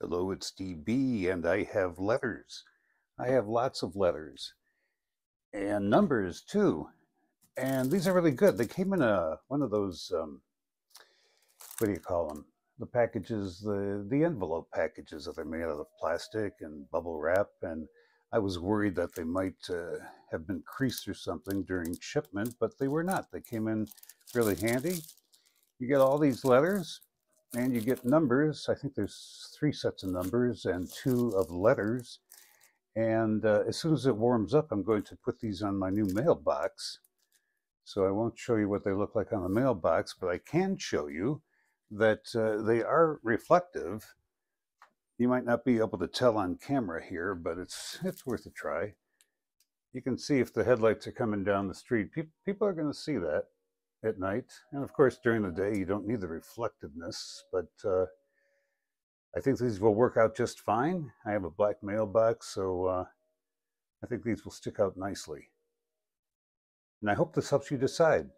Hello, it's DB, and I have letters. I have lots of letters and numbers too. And these are really good. They came in a one of those um, what do you call them? The packages, the the envelope packages that are made out of plastic and bubble wrap. And I was worried that they might uh, have been creased or something during shipment, but they were not. They came in really handy. You get all these letters and you get numbers. I think there's three sets of numbers and two of letters. And uh, as soon as it warms up, I'm going to put these on my new mailbox. So I won't show you what they look like on the mailbox, but I can show you that uh, they are reflective. You might not be able to tell on camera here, but it's it's worth a try. You can see if the headlights are coming down the street. Pe people are going to see that at night. And of course, during the day, you don't need the reflectiveness, but uh, I think these will work out just fine. I have a black mailbox, so uh, I think these will stick out nicely. And I hope this helps you decide.